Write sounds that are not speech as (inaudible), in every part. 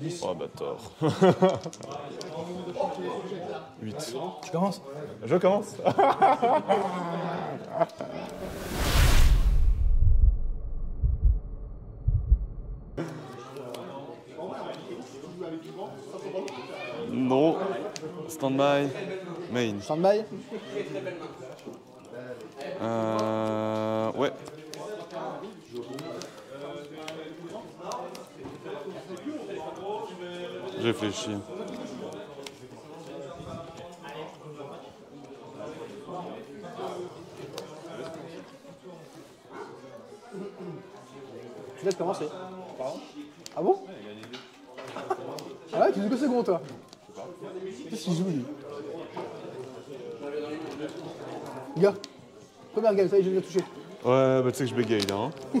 10. Oh, bâtard. (laughs) 8. Tu commences? Je commence. (laughs) non. Stand-by. Main. Stand-by Euh, ouais. Je réfléchis. Tu laisses commencer. Ah bon Ah ouais, tu joues que second toi Qu'est-ce qu'il joue lui Gars, première game, ça y est, je l'ai touché. Ouais, bah tu sais que je bégaye là. Hein. (laughs)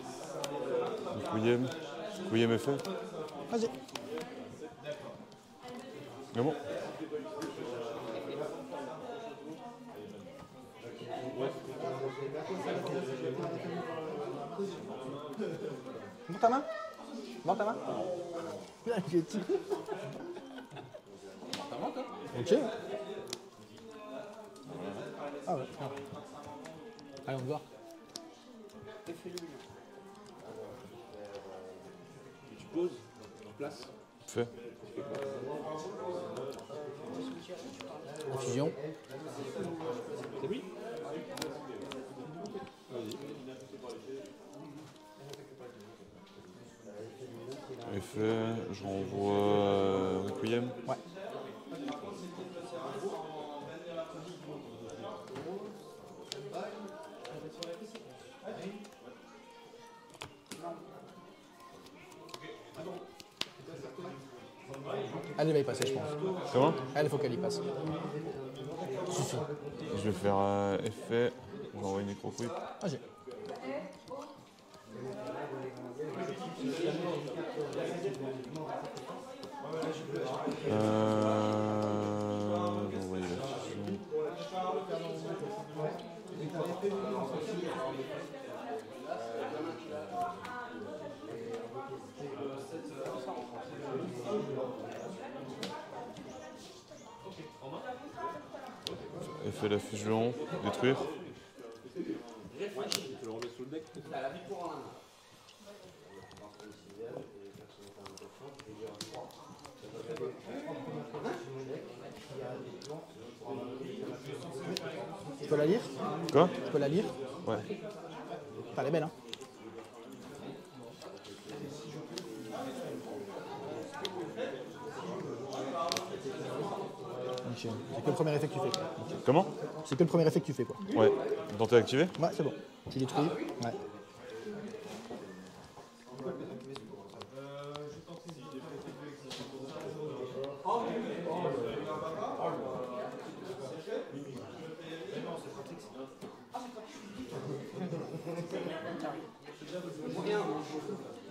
Quiyem. Quiyem est fait Vas-y. C'est bon Montre ta main Montre ta main j'ai tiré. Ok. Ah ouais. Allez, on va poses, en place. Fait. Infusion. C'est oui Effet, je renvoie euh, Requiem. Ouais. Elle va y passer, je pense. Comment Elle, faut qu'elle y passe. Suffit. Je vais faire euh, effet, je vais envoyer une nécro-quick. Vas-y. Euh, je vais envoyer fusion. Effet la fusion, détruire. Tu peux la lire Quoi Tu peux la lire Ouais. Elle est belle, hein C'est que le premier effet que tu fais. Comment? C'est que le premier effet que tu fais, quoi. Ouais. Tenter d'activer Ouais, c'est bon. Tu détruis. Ouais.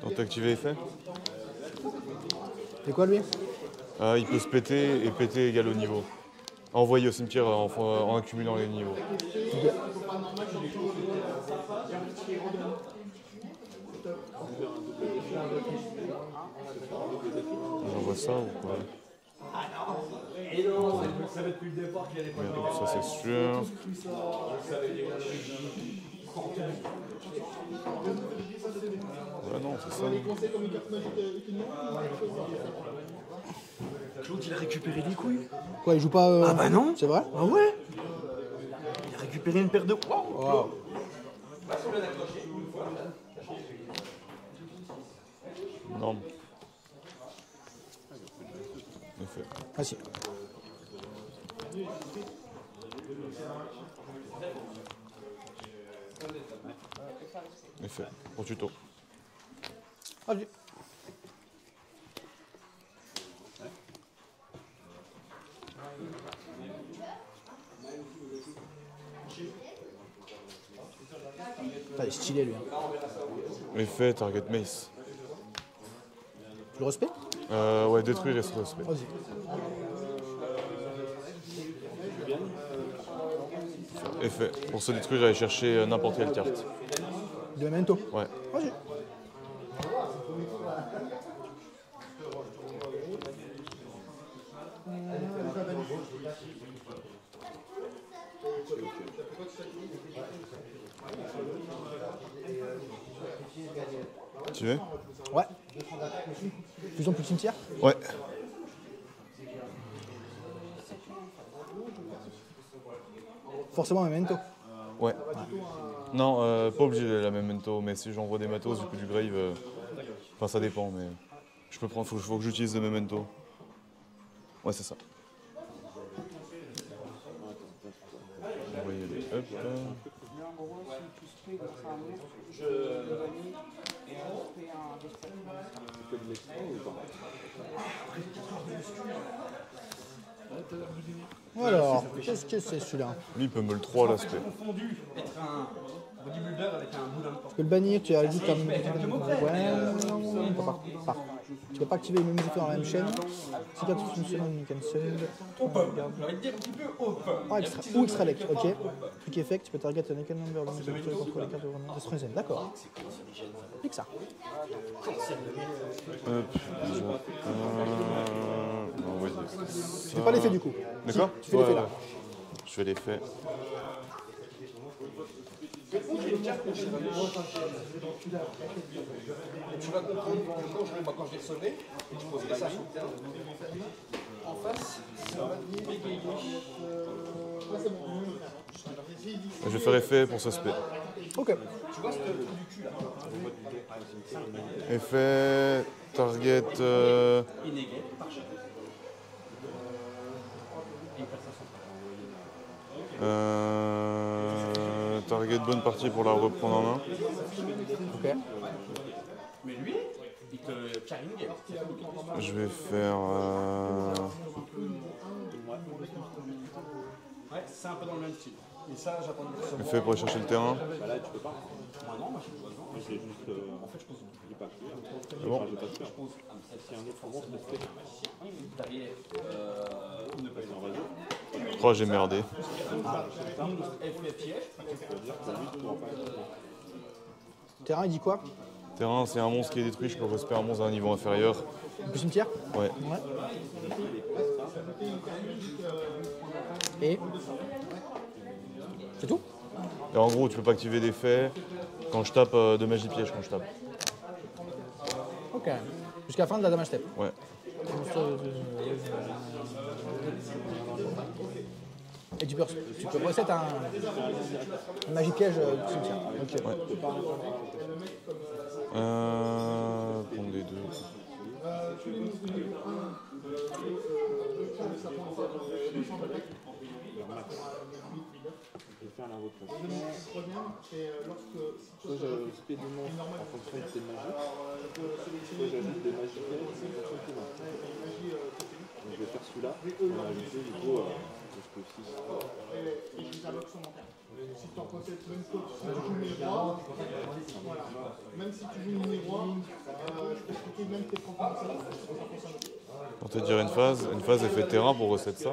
Tenter d'activer effet C'est quoi, lui? Euh, Il peut se péter et péter égal au niveau. Envoyer au cimetière en, accumulant les niveaux. J'envoie ça ou quoi? Merde, ça c'est sûr. Ouais non, c'est ça. Claude, il a récupéré des couilles. Quoi, il joue pas. euh, Ah bah non. C'est vrai Ah ouais Il a récupéré une paire de. Wow. Wow. Non. Ah si. Effet. Pour tuto. Allez. Il est stylé lui. hein. Effet, target mace. Le respect Euh, ouais, détruire et se respect. Vas-y. Effet. Pour se détruire, aller chercher euh, n'importe quelle carte. De memento. Ouais. Vas-y. Tu veux Ouais. Fusion plus cimetière Ouais. Forcément memento. Ouais. Non, euh, pas obligé de la memento, mais si j'envoie des matos, du coup du grave, euh, enfin ça dépend, mais je peux prendre, faut, faut que j'utilise le memento. Ouais, c'est ça. Envoyer les hop. Alors, qu'est-ce que c'est celui-là? Lui, il peut me le 3 l'aspect. Tu peux le bannir, tu as dit comme. Ouais, pas, pas, pas. Tu peux pas activer les mêmes effets dans la même chaîne. Si carte fonctionne, you cancel. Ah, extra, ou extra deck, ok. Truc effect, tu peux target un equal number of damage control contre les cartes de Ronan. Destruction, d'accord. Clique ça. Hop, Tu fais pas l'effet du coup. D'accord Tu fais l'effet là. Je fais l'effet. Tu vas comprendre que quand je, quand je l'ai sonné, je poserai ça sur le terrain. En face, ça va bégayer. Je vais faire effet pour ce spé. Ok. Tu vois ce du cul là? Effet, target. euh, euh, target bonne partie pour la reprendre en main. Ok. Mais lui, il te. Je vais faire. euh, Ouais, c'est un peu dans le même style. Et ça, j'attends de effet pour aller chercher le terrain. Bah là, tu peux pas. Moi, non, moi, je suis besoin. Moi, c'est juste. En fait, je pose. Il est pas clear. C'est bon Je. Je pose. C'est un autre format, c'est le fait. Oui, mais derrière. Euh. Ne pas en réseau. Oh, j'ai merdé. Terrain, il dit quoi? Terrain, c'est un monstre qui est détruit. Je peux respect un monstre à un niveau inférieur. Plus cimetière? Ouais. Ouais. Et? C'est tout? Et en gros, tu peux pas activer d'effet quand je tape euh, de magie piège quand je tape. Ok. Jusqu'à la fin de la damage step. Ouais. Et tu peux, tu peux reset un, un magie piège euh, du cimetière. Ok. Euh, prendre les deux. Je vais faire l'invocation. Soit je spé des monstres en fonction de tes magies, soit j'ajoute des magies pièges en fonction de tes monstres. Donc je vais faire celui-là, on va ajouter du coup euh, jusqu'au 6. Même si tu joues euh, je peux expliquer même tes propres Pour te dire une phase, une phase effet terrain pour reset ça.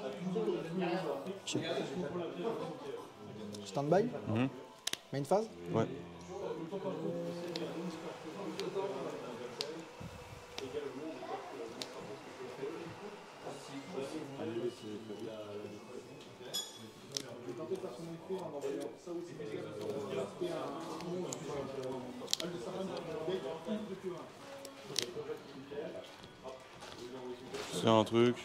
Stand-by. Mhm. Main phase Ouais. C'est un truc.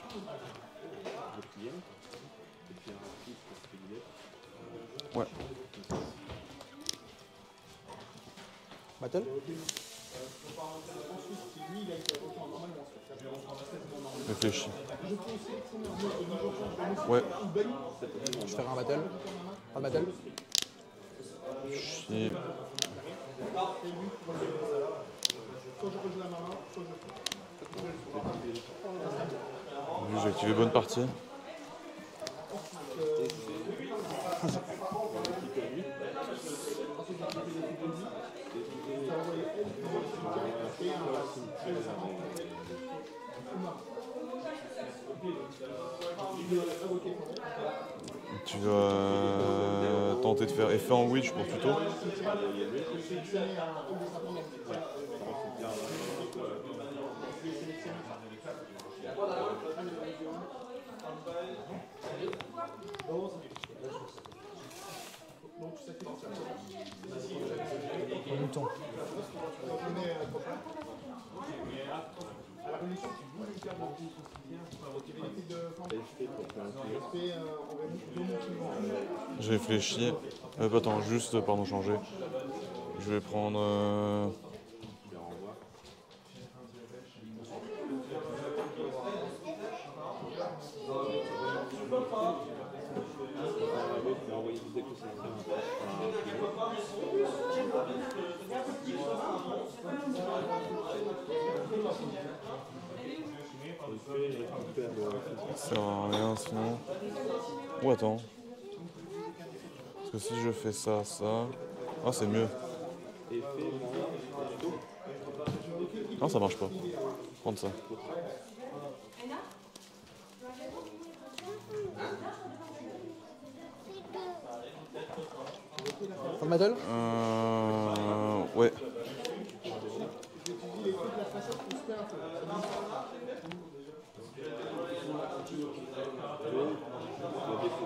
Ouais. Battle Réfléchis. Ouais. Je ferai un battle. Pas de battle. Chier. J'ai activé bonne partie. Tu vas euh, tenter de faire effet en witch pour tuto. Mouton. Je réfléchis. Euh, attends, juste, pardon, changer. Je vais prendre. euh, Ça sert à rien sinon. Ou attends. Parce que si je fais ça, ça. Ah, c'est mieux. Non, ça marche pas. Prendre ça.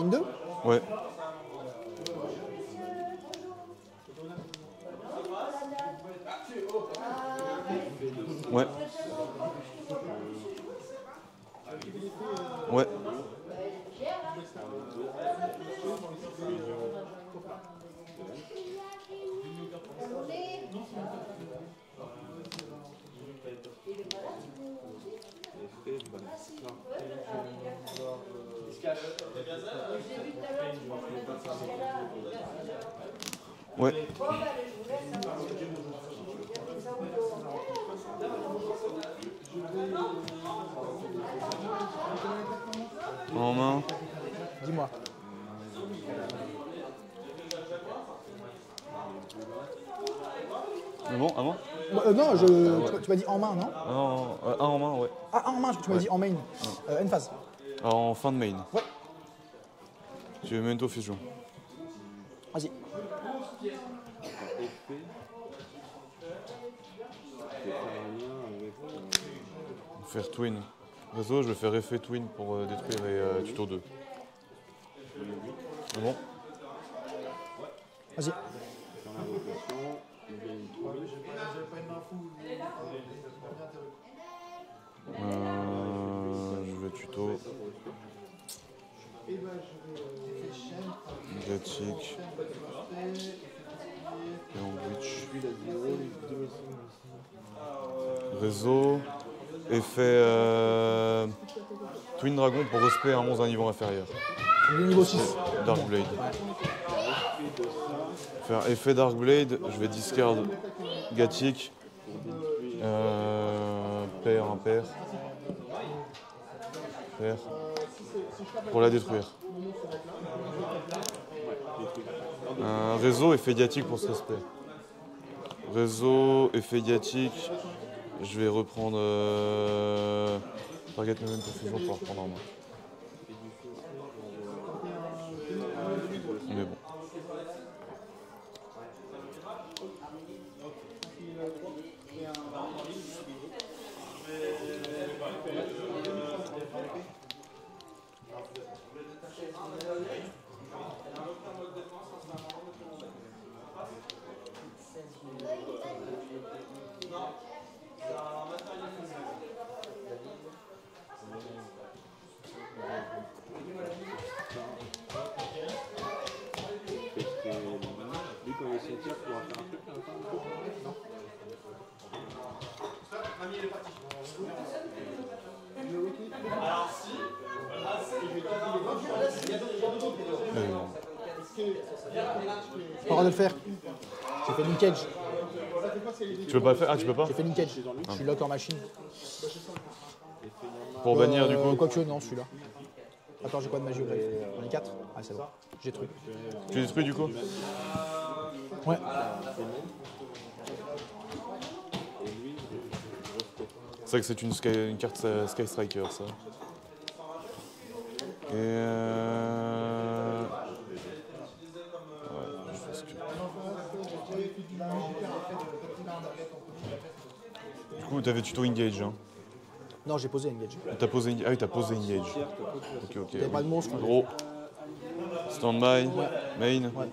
Main 2 Ouais. Ouais. Ouais. Ouais. En main. Dis-moi. C'est bon, avant Euh, non, je, tu, tu m'as dit en main, non Ah non, euh, un en main, ouais. Ah, en main, tu m'as dit en main. Euh, phase. Alors, en fin de main. Ouais. Tu veux Mento Fusion. Vas-y. Faire twin. Réseau, je vais faire effet twin pour euh, détruire et tuto 2. C'est bon Vas-y. Euh, je vais tuto. Gatic. Et en witch. Réseau. Effet euh, Twin Dragon pour respect un monstre d'un niveau inférieur. Le niveau 6. Dark Blade. Faire effet Dark Blade, je vais discard Gatic. Euh, pair, impair. Pair. Pour la détruire. Réseau, effet diatique pour ce respect. Réseau, effet diatique. Je vais reprendre. Euh... Target Fusion pour reprendre en main. On est bon. Lui, quand il est cimetière, tu pourras faire un truc à la fin Non. Pas le droit de le faire. J'ai fait linkage. Tu peux pas le faire Ah, tu peux pas J'ai fait linkage. Je suis lock en machine. Pour bannir du Euh, coup Quoique, non, celui-là. Attends, j'ai quoi de magie au grave On est 4 Ah, c'est bon. J'ai truc. Tu détruis du coup Ouais. C'est vrai que c'est une, une carte euh, Sky Striker ça. Et Du coup, t'avais tuto engage. Hein. Non, j'ai posé engage. T'as posé, ah oui, t'as posé engage. Ok, ok. T'avais pas de monstre, quoi. Gros. Stand-by. Main. Ouais.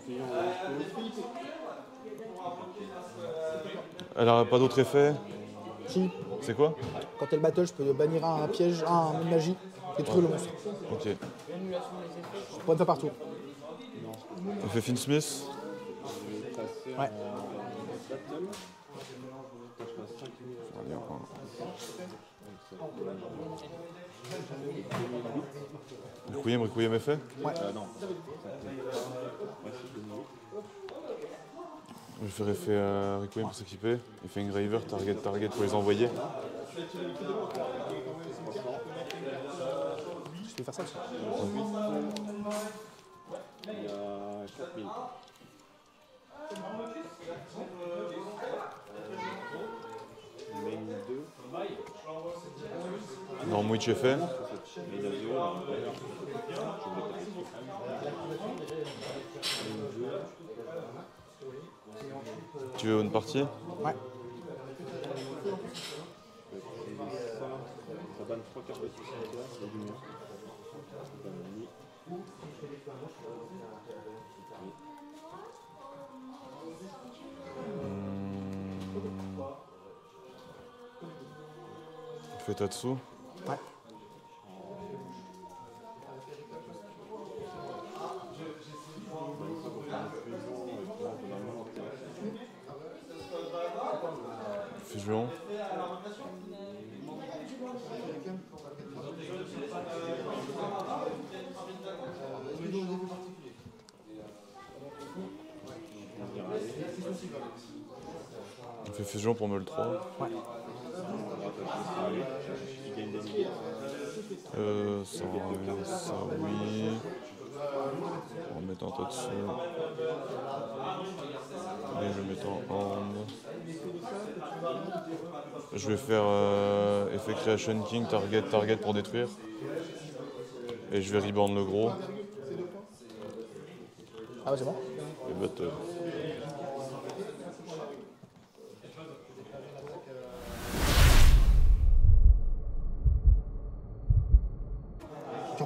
Elle a pas d'autre effet Si, C'est quoi quand elle battle, je peux bannir un piège, un une magie, détruire le monstre. Ok. Je peux pas partout. Effet Finn Smith. Ouais. Requiem, Requiem effet Ouais. Je vais faire effet euh, Requiem pour s'équiper. Effet Engraver, target, target pour les envoyer. Je peux faire ça aussi. Il y a 4000. Main 2. Non, effet. Main 0. Tu veux une partie? Ouais. Ça ni. Effet Tatsu. Ouais. Fusion. On fait fusion pour Meul 3. Il gagne des milliers. Euh, ça, ça oui. On va mettre un tas dessus. Et je vais mettre en hand. Je vais faire euh, effet Creation King, target, target pour détruire. Et je vais reborn le gros. Ah ouais, c'est bon Et battle.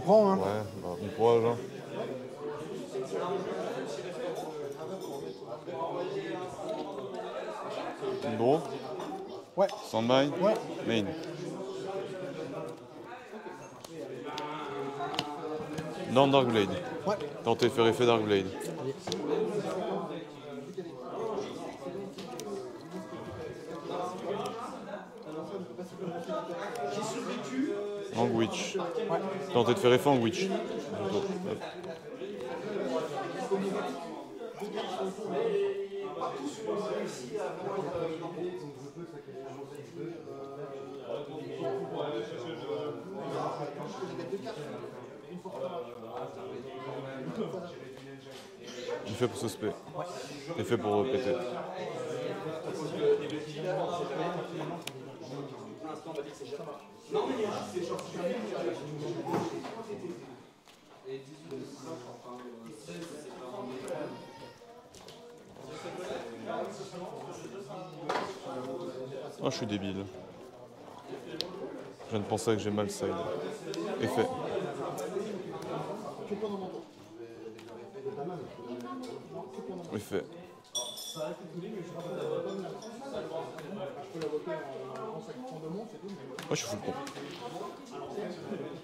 Tu reprends, hein Ouais, bah, bon courage. Hein. Gros, Ouais. stand-by, Ouais. main. Non, Darkblade. Ouais. Tentez de faire effet Darkblade. Tentez de faire effet. Plutôt. Hop. Effet pour suspect. Effet pour péter. Ah, je suis débile. Je viens de penser que j'ai mal side. Effet. Effet. Moi, je suis full con.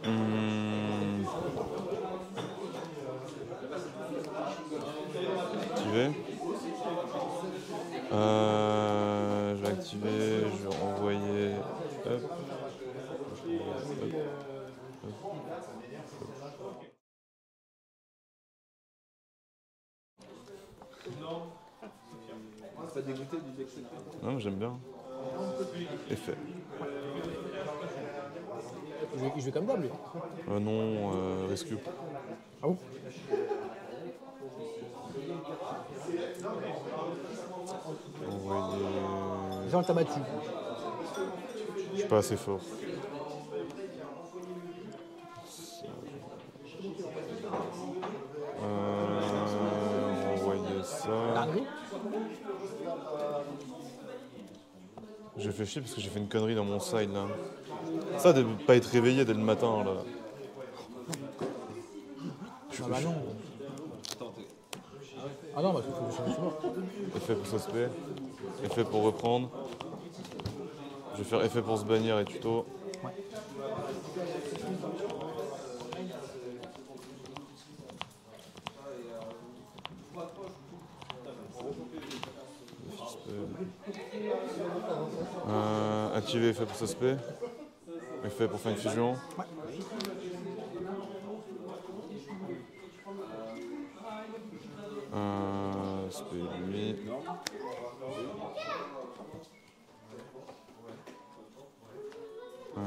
Hum. Activer. Euh, je vais activer, je vais renvoyer. Hop. Hop. Pas dégoûté du deck secret Non, j'aime bien. Effet. Il Il joue comme d'hab, lui. Euh, non, euh, rescue. Ah bon? Envoyer. Jean t'a battu. Je suis pas assez fort. Euh, envoyer ça. J'ai fait chier parce que j'ai fait une connerie dans mon side là. Ça de pas être réveillé dès le matin là. Je- Ah bah non. Ah non, parce faut que je sois mort. Effet pour suspect. Effet pour reprendre. Je vais faire effet pour se bannir et tuto. Euh, activer effet pour suspect. Effet pour faire une fusion. Euh, spé lui. Euh,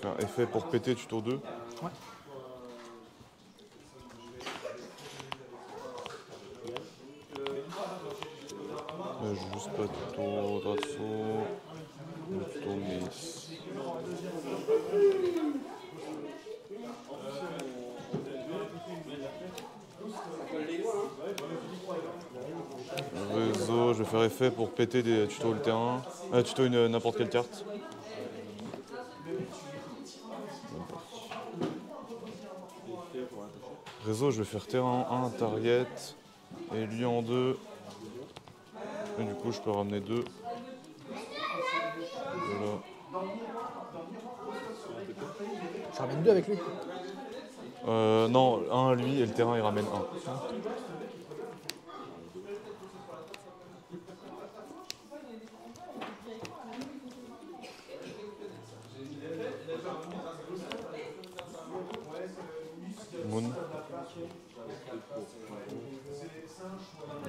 faire effet pour péter tuto 2. Ouais. Euh, juste pas Dratso. Le tuto Miss. Réseau, je vais faire effet pour péter des tutos le terrain. Euh, tuto une n'importe quelle carte. Réseau, je vais faire terrain en 1, target, et lui en 2. Et du coup, je peux ramener 2. Voilà. Je ramène deux avec lui? Euh, non, 1 à lui et le terrain il ramène 1. Moon.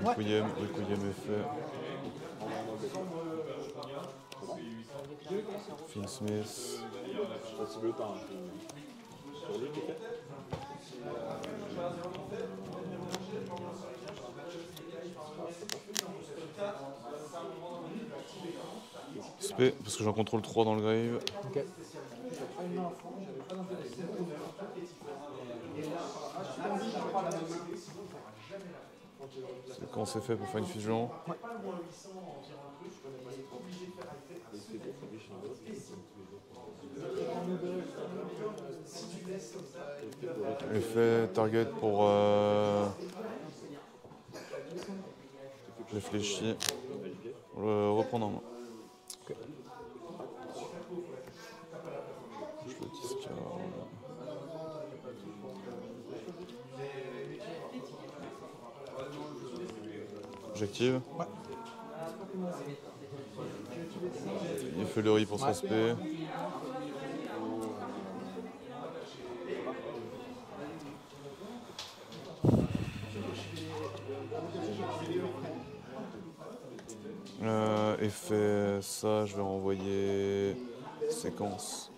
Requiem, Requiem est fait. Finn Smith. Spé, parce que j'en contrôle 3 dans le grave. Ok. C'est quand c'est fait pour faire une fusion. Effet target pour euh, réfléchir. Le reprendre en main. J'active. Ouais. Il fait le riz pour son aspect. Euh, effet, ça, je vais renvoyer séquence.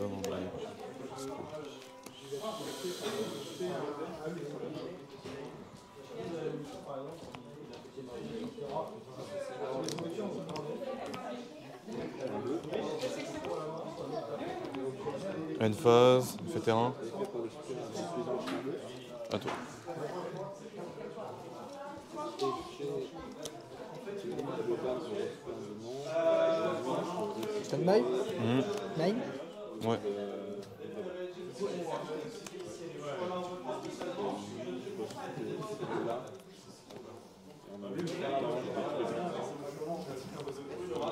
Le deck. Une phase, fait terrain. À toi. Stand-by Mhm. Nine Ouais.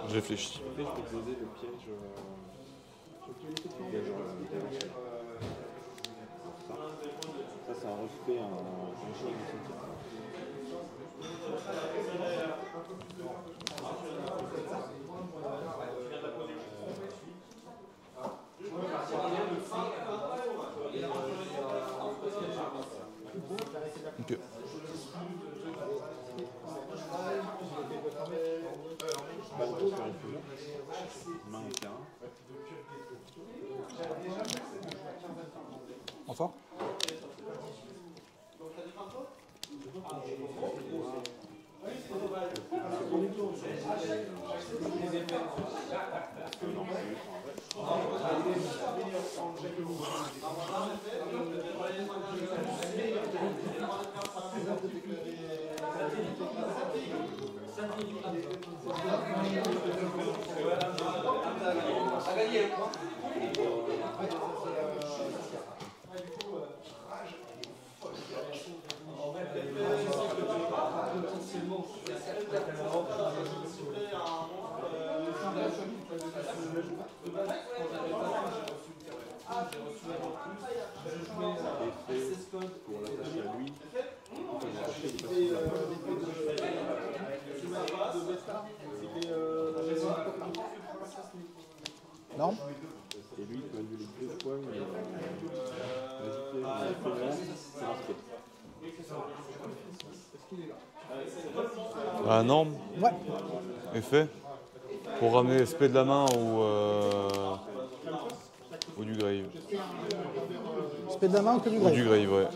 Je réfléchis. Je peux poser le piège. euh, le piège. Ça, c'est un respect, un chien du cimetière. Ok. Pas de faire une fusion. Main au terrain. En fort Effet pour l'attacher à lui. Pour l'attacher, il est pas sur la Non lui, deux fois, mais. Euh, c'est lancé. Ah, norme, Ouais. effet. Pour ramener SP de la main ou, euh, ou du grave. Spé de la main ou que du Ou grave du grave, ouais.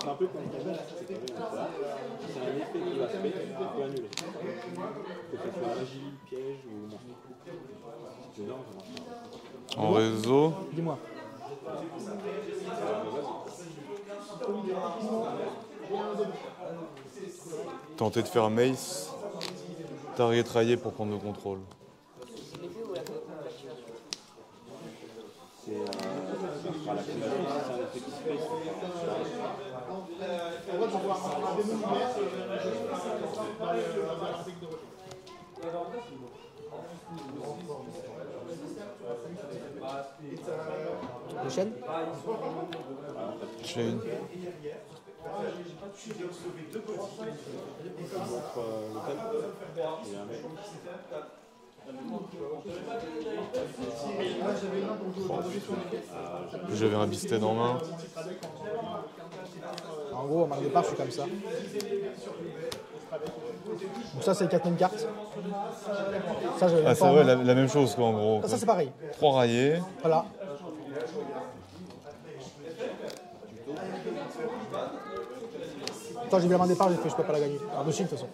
C'est un peu comme le cabane, c'est pas vrai, ça. C'est un effet qui va se mettre, tu peux annuler. Que ce soit agile, piège ou non. C'est énorme, ça marche pas. En réseau, Dis-moi. tenter de faire mace. Target raillé pour prendre le contrôle. C'est euh, ça fera l'activation, si c'est un effet qui se fait, c'est On va devoir un démon lumière dans le dans l'article de recherche. Les chaînes Chain. montre euh, le tel. Il y a un mec. J'avais un Bisted en main. En gros, en main de départ, je suis comme ça. Donc ça, c'est les quatrième carte. Ça, j'avais Ah, c'est vrai, la, la même chose quoi en gros. Ça, ça, c'est pareil. 3 raillés. Voilà. Attends, j'ai mis la main de départ, j'ai fait, je peux pas la gagner. Alors, de shield, de toute façon.